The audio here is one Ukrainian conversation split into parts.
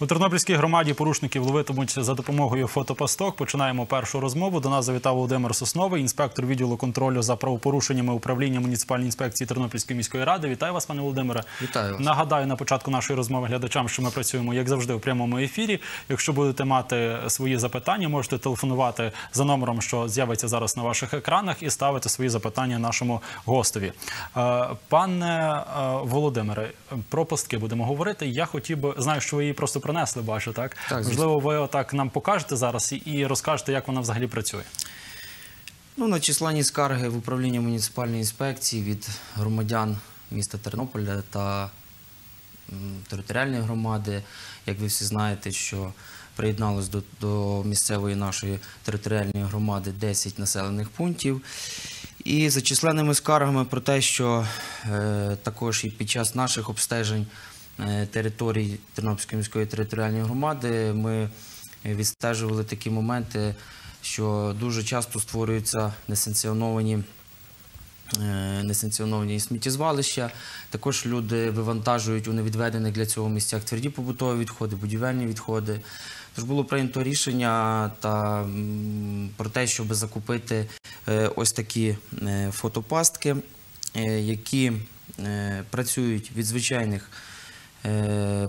У Тернопільській громаді порушників ловитимуть за допомогою фотопасток. Починаємо першу розмову. До нас завітав Володимир Сосновий, інспектор відділу контролю за правопорушеннями управління муніципальної інспекції Тернопільської міської ради. Вітаю вас, пане Володимире. Вітаю вас. Нагадаю на початку нашої розмови глядачам, що ми працюємо як завжди у прямому ефірі. Якщо будете мати свої запитання, можете телефонувати за номером, що з'явиться зараз на ваших екранах, і ставити свої запитання нашому гостеві. Е, Пане е, Володимире, про пастки будемо говорити. Я хотів би знаю, що ви її просто принесли, бачу, так? Так. Можливо, ви отак нам покажете зараз і- розкажете, як вона взагалі працює. Ну, на численні скарги в управління муніципальної інспекції від громадян міста Тернополя та територіальної громади. Як ви всі знаєте, що приєдналось до, до місцевої нашої територіальної громади 10 населених пунктів. І за численними скаргами про те, що е, також і під час наших обстежень територій Тернопільської міської територіальної громади ми відстежували такі моменти, що дуже часто створюються несанкціоновані е, несанкціоновані сміттєзвалища. Також люди вивантажують у невідведених для цього місцях тверді побутові відходи, будівельні відходи. Тож було прийнято рішення та, про те, щоб закупити е, ось такі е, фотопастки, е, які е, працюють від звичайних е,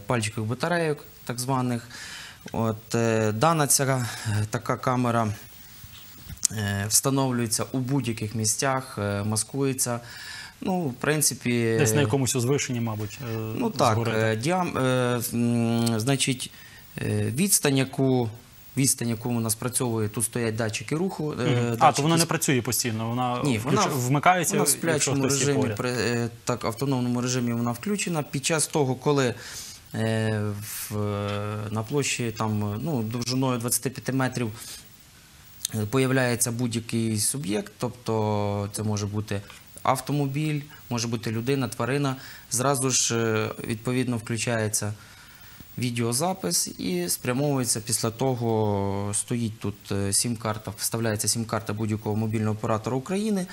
пальчикових батарейок, так званих. От, е, дана ця е, така камера е, встановлюється у будь-яких місцях, е, маскується. Ну, в принципі, Десь на якомусь озвишенні, мабуть, е, ну так, е, діам, е, значить, е, відстань, яку відстань, яку вона спрацьовує, тут стоять датчики руху. е, Мгм. А, то вона не працює постійно, вона, ні, вона вмикається, вона в сплячому режимі, при е, так, автономному режимі вона включена. Під час того, коли е, в, е, на площі там, е, ну, довжиною 25 метрів появляється будь-який суб'єкт, тобто це може бути автомобіль, може бути людина, тварина. Зразу ж відповідно включається відеозапис і спрямовується після того, стоїть тут е, сім-карта, вставляється сім-карта будь-якого мобільного оператора України.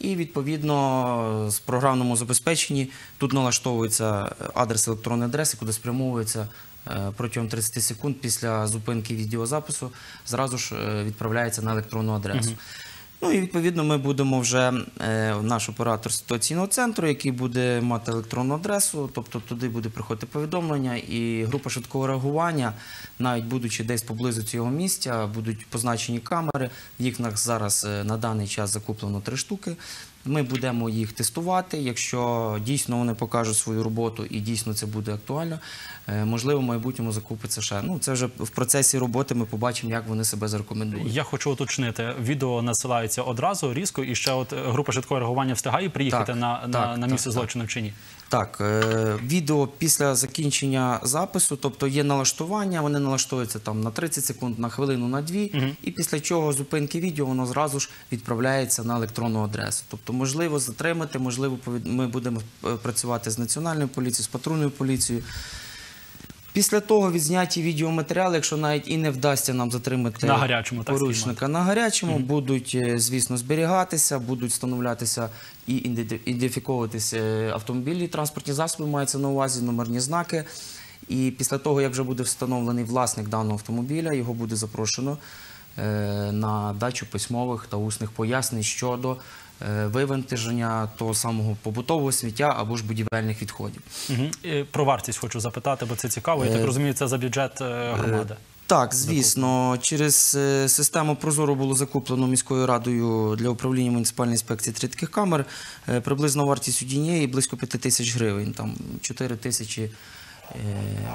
І відповідно з програмному забезпеченні тут налаштовується адрес електронної адреси, куди спрямовується е, протягом 30 секунд після зупинки відеозапису, зразу ж е, відправляється на електронну адресу. Ну і відповідно ми будемо вже е, наш оператор ситуаційного центру, який буде мати електронну адресу, тобто туди буде приходити повідомлення, і група швидкого реагування, навіть будучи десь поблизу цього місця, будуть позначені камери. Їх зараз е, на даний час закуплено три штуки. Ми будемо їх тестувати. Якщо дійсно вони покажуть свою роботу і дійсно це буде актуально, е, можливо, в майбутньому закупиться ще. Ну це вже в процесі роботи. Ми побачимо, як вони себе зарекомендують. Я хочу уточнити, відео насилається одразу різко, і ще от е, група швидкого реагування встигає приїхати Так, на, на, так, на місце так. злочину чи ні? Так, е, відео після закінчення запису, тобто є налаштування, вони налаштовуються там на 30 секунд, на хвилину, на дві, і після чого зупинки відео воно зразу ж відправляється на електронну адресу. Тобто, можливо затримати, можливо, ми будемо е, працювати з національною поліцією, з патрульною поліцією. Після того відзняті відеоматеріали, якщо навіть і не вдасться нам затримати На гарячому, так на гарячому, будуть, е, звісно, зберігатися, будуть встановлятися і іденти- ідентифіковуватися е, автомобілі, транспортні засоби, мається на увазі, номерні знаки. І після того, як вже буде встановлений власник даного автомобіля, його буде запрошено е, на дачу письмових та усних пояснень щодо вивантаження того самого побутового сміття або ж будівельних відходів. Угу. Про вартість хочу запитати, бо це цікаво. Я так розумію, це за бюджет е, громади. Так, звісно, через е, систему Прозоро було закуплено міською радою для управління муніципальної інспекції три таких камер. Е, Приблизна вартість однієї близько 5 тисяч гривень, там 4 тисячі, е,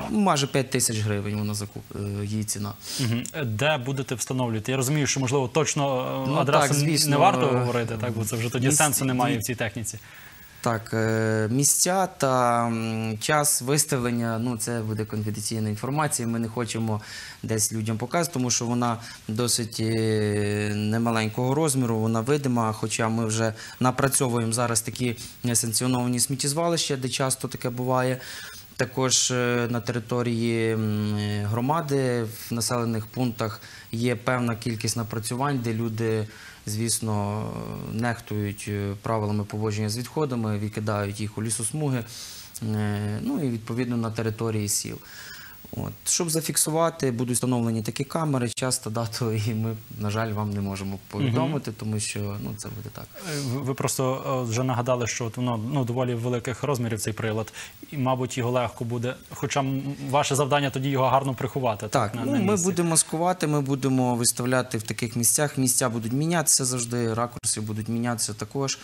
майже 5 тисяч гривень вона закуп, е, її ціна. Де будете встановлювати? Я розумію, що можливо точно е, Ну, адресу не варто е, говорити, так бо це вже тоді місць- сенсу немає в цій техніці. Так, е, місця та час виставлення, ну це буде конфіденційна інформація. Ми не хочемо десь людям показувати, тому що вона досить е, немаленького розміру, вона видима. Хоча ми вже напрацьовуємо зараз такі несанкціоновані сміттєзвалища, де часто таке буває. Також е, на території е, громади в населених пунктах є певна кількість напрацювань, де люди, звісно, нехтують е, правилами поводження з відходами, викидають їх у лісосмуги, ну і відповідно на території сіл. От. Щоб зафіксувати, будуть встановлені такі камери, час та дату, і ми, на жаль, вам не можемо повідомити, тому що ну, це буде так. Е, Ви просто е, вже нагадали, що от воно ну, доволі великих розмірів цей прилад, і, мабуть, його легко буде. Хоча ваше завдання тоді його гарно приховати. Так, на, ну, на ми будемо маскувати, ми будемо виставляти в таких місцях. Місця будуть мінятися завжди, ракурси будуть мінятися також,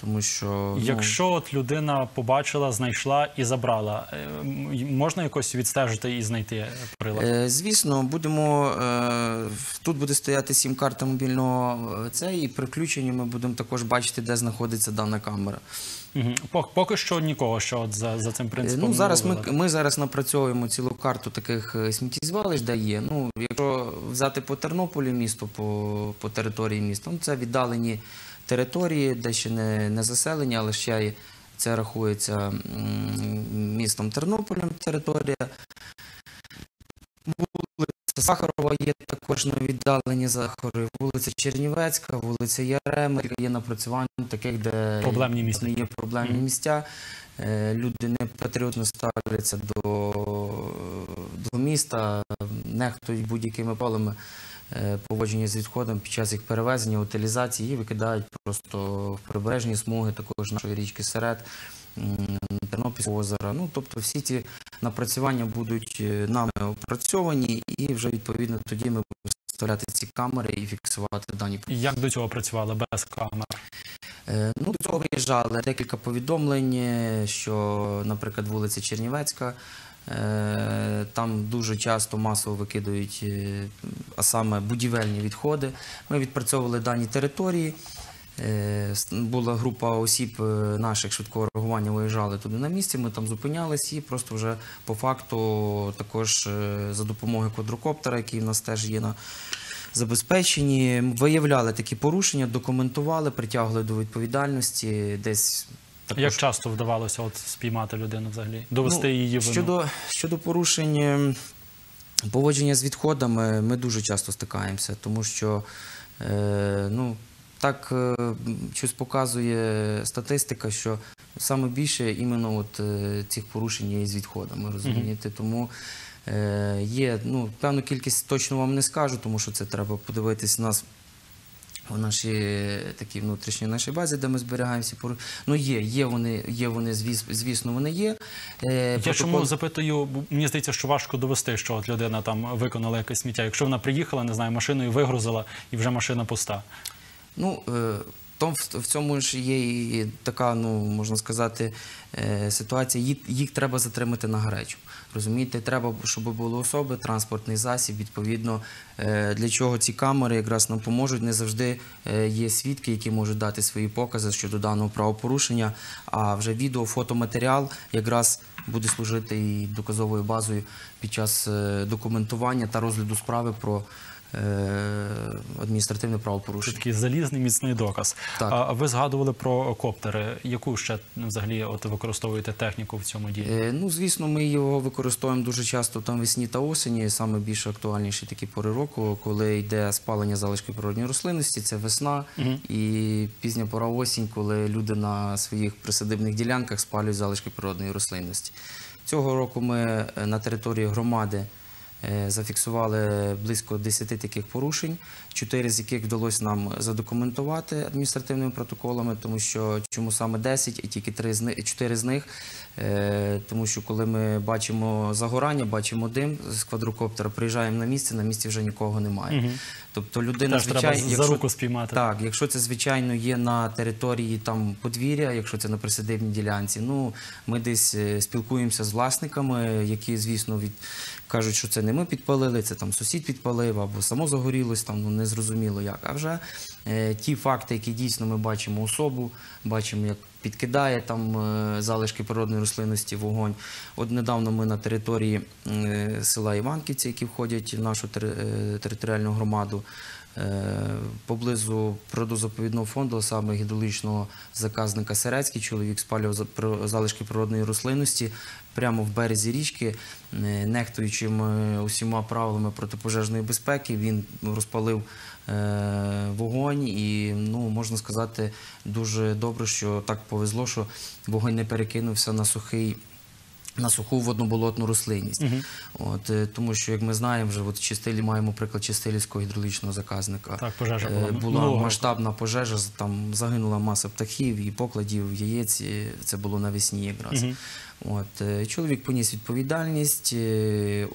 тому що ну, Якщо от людина побачила, знайшла і забрала, е, можна якось відстежити і знайти прилад? Е, Звісно, будемо е, тут буде стояти сім-карта мобільного е, це, і при включенні ми будемо також бачити, де знаходиться дана камера. Мгм. Поки що нікого, що от за, за цим Е, принципом. Ну, не зараз ми, ми зараз напрацьовуємо цілу карту таких е, сміттєзвалищ, де є. Ну, якщо взяти по Тернополі місто, по, по території міста, ну, це віддалені території, де ще не, не заселені, але ще й це рахується містом Тернополем територія. Вулиця Сахарова є також на віддаленні Сахарові, вулиця Чернівецька, вулиця Ярема, є напрацювання таких, де Проблемні місця. є проблемні місця. Е, Люди не патріотно ставляться до, до міста, нехтують будь-якими полами е, поводження з відходом під час їх перевезення, утилізації і викидають просто в прибережні смуги також нашої річки Серед, Тернопільського озера. Ну, тобто всі ці напрацювання будуть е, нами опрацьовані і вже відповідно тоді ми вставляти ці камери і фіксувати дані Як до цього працювали без камер? Е, Ну, до цього виїжджали декілька повідомлень, що, наприклад, вулиця Чернівецька, е, там дуже часто масово викидають, е, а саме будівельні відходи. Ми відпрацьовували дані території. Е, Була група осіб е, наших швидкого реагування виїжджали туди на місці. Ми там зупинялись і просто вже по факту також е, за допомогою квадрокоптера, який в нас теж є на забезпеченні, виявляли такі порушення, документували, притягли до відповідальності. Десь також Як часто вдавалося от спіймати людину взагалі? Довести Ну, її вину? щодо, щодо порушень поводження з відходами, ми дуже часто стикаємося, тому що е, ну, так е, щось показує статистика, що саме більше іменно от, е, цих порушень є з відходами, розумієте? Тому е, є ну, певну кількість точно вам не скажу, тому що це треба подивитись у нас. В нашій такій внутрішній нашій базі, де ми зберігаємося, ну є, є вони, є вони, звісно, вони є. Е, Я чому запитую, мені здається, що важко довести, що от людина там виконала якесь сміття. Якщо вона приїхала, не знаю, машиною вигрузила і вже машина пуста. Ну, е, в, цьому ж є і така, ну, можна сказати, е, ситуація. Їх, треба затримати на гарячу. Розумієте, треба, щоб були особи, транспортний засіб. Відповідно, е, для чого ці камери якраз нам поможуть. Не завжди є свідки, які можуть дати свої покази щодо даного правопорушення. А вже відео, фотоматеріал якраз буде служити і доказовою базою під час документування та розгляду справи про е, адміністративне Це правопорушення. такий залізний міцний доказ. Так. А ви згадували про коптери. Яку ще взагалі от використовуєте техніку в цьому ділі? Е, Ну, звісно, ми його використовуємо дуже часто там весні та осені. Саме більш актуальніші такі пори року, коли йде спалення залишків природньої рослинності, це весна і пізня пора осінь, коли люди на своїх присадибних ділянках спалюють залишки природної рослинності. Цього року ми е, на території громади зафіксували близько 10 таких порушень, чотири з яких вдалося нам задокументувати адміністративними протоколами, тому що чому саме 10 і тільки 3 з них, 4 з них, е, тому що коли ми бачимо загорання, бачимо дим з квадрокоптера, приїжджаємо на місце, на місці вже нікого немає. Тобто людина, звичайно, за руку спіймати. так, якщо це звичайно є на території там подвір'я, якщо це на присадибній ділянці, ну ми десь е, спілкуємося з власниками, які, звісно, від кажуть, що це не ми підпалили, це там сусід підпалив або само загорілось, там ну зрозуміло як. А вже е, ті факти, які дійсно ми бачимо особу, бачимо, як підкидає там е, залишки природної рослинності вогонь. От недавно ми на території е, села Іванківці, які входять в нашу тери- е, територіальну громаду, е, поблизу природозаповідного фонду, саме гідрологічного заказника Серецький, чоловік спалював залишки природної рослинності прямо в березі річки, нехтуючи е, усіма правилами протипожежної безпеки, він розпалив е, вогонь і ну можна сказати дуже добре, що так повезло, що вогонь не перекинувся на сухий на суху водноболотну рослинність. От, е, тому що, як ми знаємо, вже от Чистилі маємо приклад Чистилівського гідравлічного заказника. Так, пожежа Е, була була масштабна пожежа, там загинула маса птахів і покладів, яєць. Це було навесні якраз. От, е, чоловік поніс відповідальність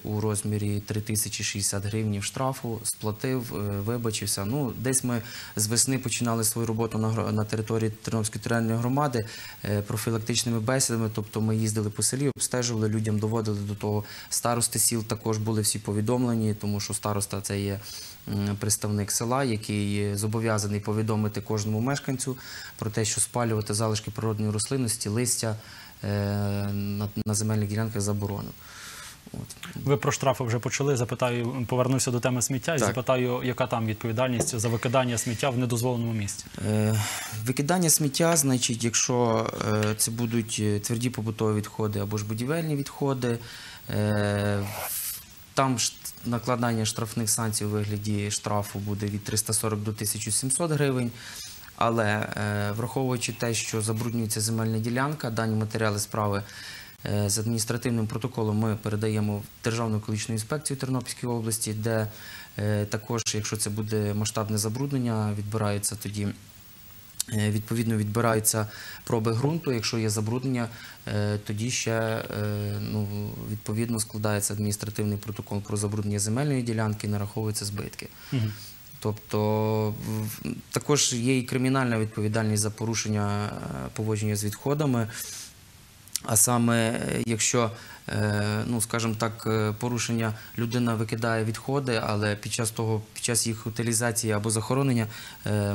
у розмірі 3060 гривнів штрафу, сплатив, вибачився. Ну, десь ми з весни починали свою роботу на, на території Тернопільської територіальної громади профілактичними бесідами. Тобто ми їздили по селі, обстежували, людям доводили до того. Старости сіл також були всі повідомлені, тому що староста це є представник села, який зобов'язаний повідомити кожному мешканцю про те, що спалювати залишки природної рослинності, листя е, на земельних ділянках заборонено. От. Ви про штрафи вже почали. Запитаю, повернуся до теми сміття і Так. запитаю, яка там відповідальність за викидання сміття в недозволеному місці. Е, Викидання сміття, значить, якщо е, це будуть е, тверді побутові відходи або ж будівельні відходи, е, там накладання штрафних санкцій у вигляді штрафу буде від 340 до 1700 гривень. Але враховуючи те, що забруднюється земельна ділянка, дані матеріали справи з адміністративним протоколом ми передаємо в Державну екологічну інспекцію Тернопільської області, де е, також, якщо це буде масштабне забруднення, відбираються тоді. Е, Відповідно, відбираються проби ґрунту. Якщо є забруднення, е, тоді ще е, ну, відповідно складається адміністративний протокол про забруднення земельної ділянки, нараховуються збитки. Тобто також є і кримінальна відповідальність за порушення е, поводження з відходами. А саме, е, якщо, е, ну скажімо так, е, порушення людина викидає відходи, але під час того, під час їх утилізації або захоронення,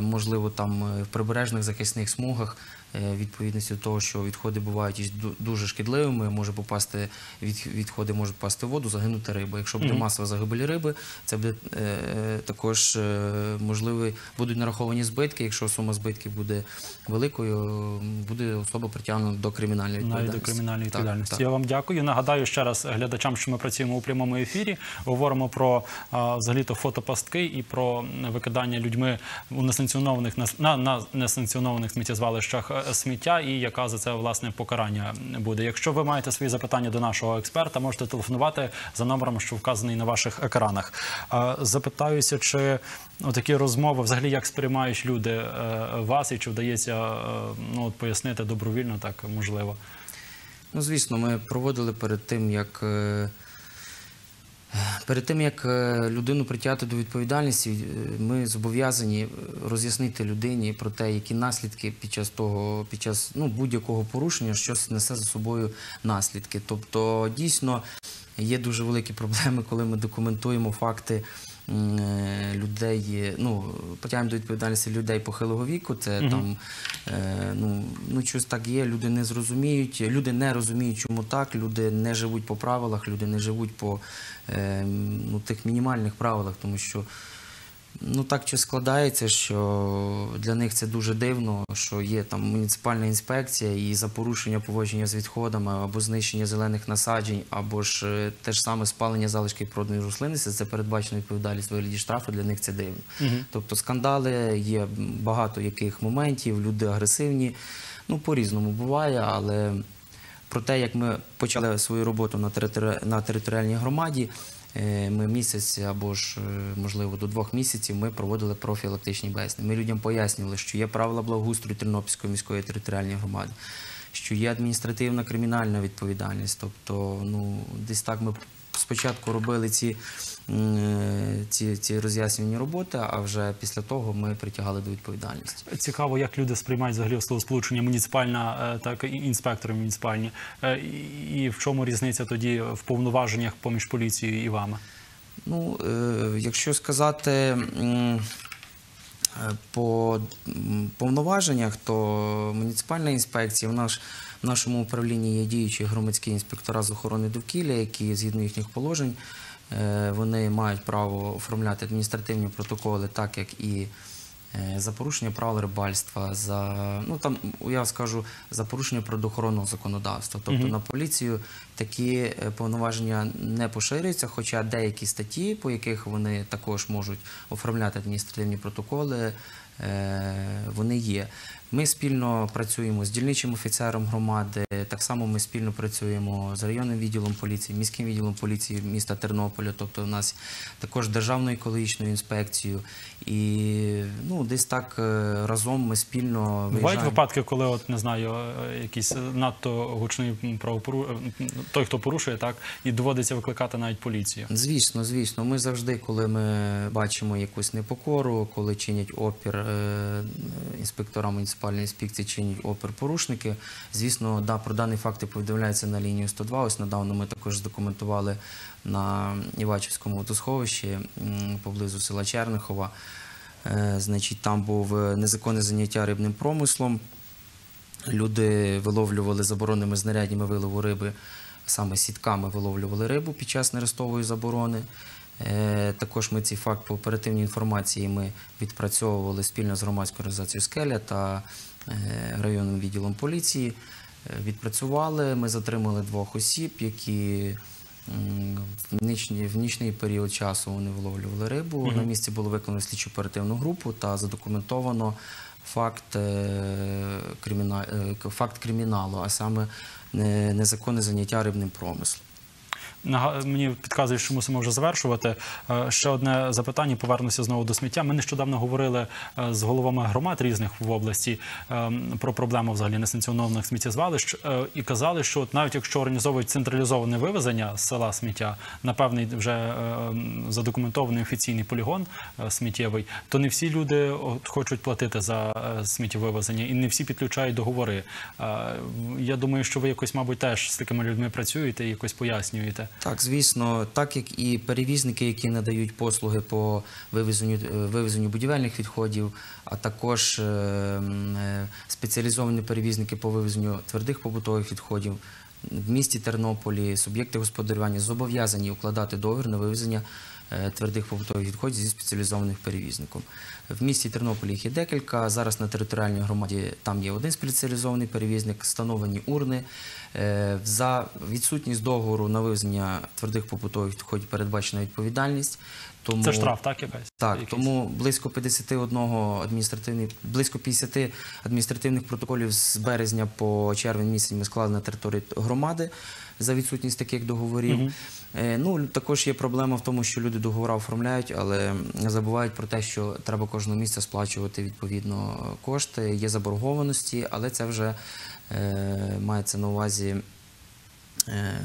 можливо, там в прибережних захисних смугах, відповідності до того, що відходи бувають дуже шкідливими, може попасти від, відходи можуть попасти в воду, загинути риба. Якщо буде масова загибель риби, це буде е, е, також е, можливі будуть нараховані збитки. Якщо сума збитків буде великою, буде особа притягнута до кримінальної Навіть до кримінальної Так, відповідальності. так. Я вам дякую. Нагадаю ще раз глядачам, що ми працюємо у прямому ефірі. Говоримо про а, взагалі-то фотопастки і про викидання людьми у несанкціонованих нас- на, на несанкціонованих сміттєзвалищах е, сміття, і яка за це власне покарання буде. Якщо ви маєте свої запитання до нашого експерта, можете телефонувати за номером, що вказаний на ваших екранах. Запитаюся, чи такі розмови взагалі як сприймають люди е, вас, і чи вдається е, ну, пояснити добровільно, так можливо. Ну, звісно, ми проводили перед тим, як. Е, Перед тим як е, людину притягти до відповідальності, е, ми зобов'язані роз'яснити людині про те, які наслідки під час того, під час ну, будь-якого порушення, щось несе за собою наслідки. Тобто, дійсно є дуже великі проблеми, коли ми документуємо факти е, людей, е, ну, потягнемо до відповідальності людей похилого віку. Це там е, ну, ну щось так є. Люди не зрозуміють, люди не розуміють, чому так. Люди не живуть по правилах, люди не живуть по е, ну, тих мінімальних правилах, тому що. Ну так чи складається, що для них це дуже дивно, що є там муніципальна інспекція і за порушення поводження з відходами або знищення зелених насаджень, або ж е, те ж саме спалення залишків природної рослинності, це передбачена відповідальність в вигляді штрафу, для них це дивно. Тобто скандали є багато яких моментів, люди агресивні. Ну, по-різному буває, але про те, як ми почали свою роботу на, територи... на територіальній громаді, ми місяць або ж, е, можливо, до двох місяців ми проводили профілактичні бесіди. Ми людям пояснювали, що є правила благоустрою Тернопільської міської територіальної громади, що є адміністративна кримінальна відповідальність. Тобто, ну, десь так ми спочатку робили ці, е, ці, ці роз'яснювані роботи, а вже після того ми притягали до відповідальності. Цікаво, як люди сприймають взагалі словосполучення муніципальна, е, так і інспектори муніципальні. Е, І в чому різниця тоді в повноваженнях поміж поліцією і вами? Ну, якщо сказати по повноваженнях, то муніципальна інспекція в, наш, в нашому управлінні є діючі громадські інспектора з охорони довкілля, які згідно їхніх положень е, вони мають право оформляти адміністративні протоколи, так як і за порушення правил рибальства, за ну там я скажу за порушення природоохоронного законодавства. Тобто на поліцію такі е, повноваження не поширюються, хоча деякі статті, по яких вони також можуть оформляти адміністративні протоколи, е, вони є. Ми спільно працюємо з дільничим офіцером громади. Так само ми спільно працюємо з районним відділом поліції, міським відділом поліції міста Тернополя. Тобто, у нас також державною екологічною інспекцією. І ну, десь так е, разом ми спільно Бувають випадки, коли от не знаю, е, якийсь надто гучний правопору... той, хто порушує, так і доводиться викликати навіть поліцію. Звісно, звісно. Ми завжди, коли ми бачимо якусь непокору, коли чинять опір е, інспектора муніципальної інспекції, чинять опір. Звісно, да, про дані факти повідомляється на лінію 102. Ось недавно ми також здокументували на Івачівському водосховищі поблизу села Чернихова. Е, Значить, там був е, незаконне заняття рибним промислом. Люди виловлювали забороненими знаряднями вилову риби, саме сітками виловлювали рибу під час нерестової заборони. Е, Також ми цей факт по оперативній інформації ми відпрацьовували спільно з громадською організацією Скеля та е, районним відділом поліції. Е, Відпрацювали, ми затримали двох осіб, які в нічний, в нічний період часу вони виловлювали рибу. На місці було виконано слідчо оперативну групу та задокументовано факт, криміналу, а саме незаконне заняття рибним промислом. Мені підказують, що мусимо вже завершувати. Е, Ще одне запитання. Повернуся знову до сміття. Ми нещодавно говорили е, з головами громад різних в області е, про проблему взагалі несанкціонованих сміттєзвалищ е, і казали, що навіть якщо організовують централізоване вивезення з села сміття на певний вже е, задокументований офіційний полігон сміттєвий, то не всі люди хочуть платити за сміттєвивезення і не всі підключають договори. Я думаю, що ви якось, мабуть, теж з такими людьми працюєте і якось пояснюєте. Так, звісно, так як і перевізники, які надають послуги по вивезенню, е, вивезенню будівельних відходів, а також е, е, спеціалізовані перевізники по вивезенню твердих побутових відходів. В місті Тернополі суб'єкти господарювання зобов'язані укладати договір на вивезення твердих побутових відходів зі спеціалізованих перевізником. В місті Тернополі їх є декілька. Зараз на територіальній громаді там є один спеціалізований перевізник, встановлені урни. Е, За відсутність договору на вивезення твердих побутових відходів передбачена відповідальність. Тому Це штраф, так якась? так, Якийсь? тому близько 51 адміністративних, близько 50 адміністративних протоколів з березня по червень місяць ми склали на території громади за відсутність таких договорів. Е, Ну, також є проблема в тому, що люди договори оформляють, але забувають про те, що треба кожного місяця сплачувати відповідно кошти. Є заборгованості, але це вже е, мається на увазі. Е,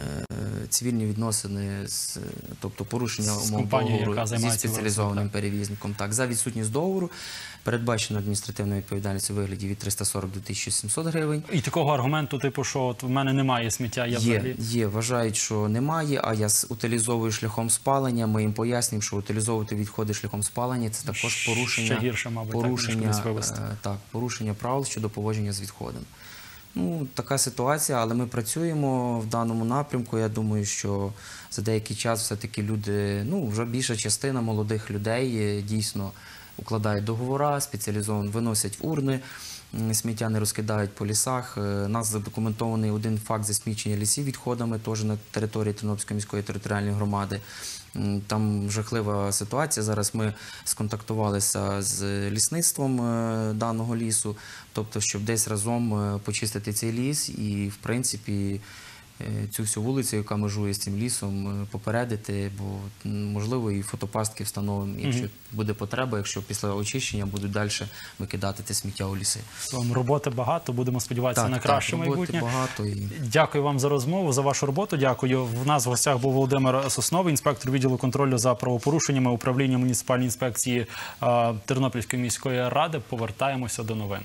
Цивільні відносини, з, тобто порушення З умов договору зі спеціалізованим перевізником. Так, за відсутність договору передбачено адміністративна відповідальність у вигляді від 340 до 1700 гривень. І такого аргументу, типу, що от в мене немає сміття, я Є, взагалі. є, вважають, що немає, а я утилізовую шляхом спалення. Ми їм пояснюємо, що утилізовувати відходи шляхом спалення це також Ще порушення, гірше, мабуть, так, порушення, е, так, порушення правил щодо поводження з відходами. Ну, така ситуація, але ми працюємо в даному напрямку. Я думаю, що за деякий час все-таки люди, ну, вже більша частина молодих людей е, дійсно укладають договори, спеціалізовано виносять урни. Сміття не розкидають по лісах. Е, У нас задокументований один факт засмічення лісів відходами теж на території Тернопільської міської територіальної громади. Там жахлива ситуація. Зараз ми сконтактувалися з лісництвом е, даного лісу, тобто, щоб десь разом е, почистити цей ліс і, в принципі, цю всю вулицю, яка межує з цим лісом, е, попередити, бо можливо і фотопастки встановимо, якщо буде потреба, якщо після очищення будуть далі викидати те сміття у ліси. Вам роботи багато, будемо сподіватися на краще майбутнє. багато і Дякую вам за розмову, за вашу роботу. Дякую. В нас в гостях був Володимир Сосновий, інспектор відділу контролю за правопорушеннями управління муніципальної інспекції е, Тернопільської міської ради. Повертаємося до новин.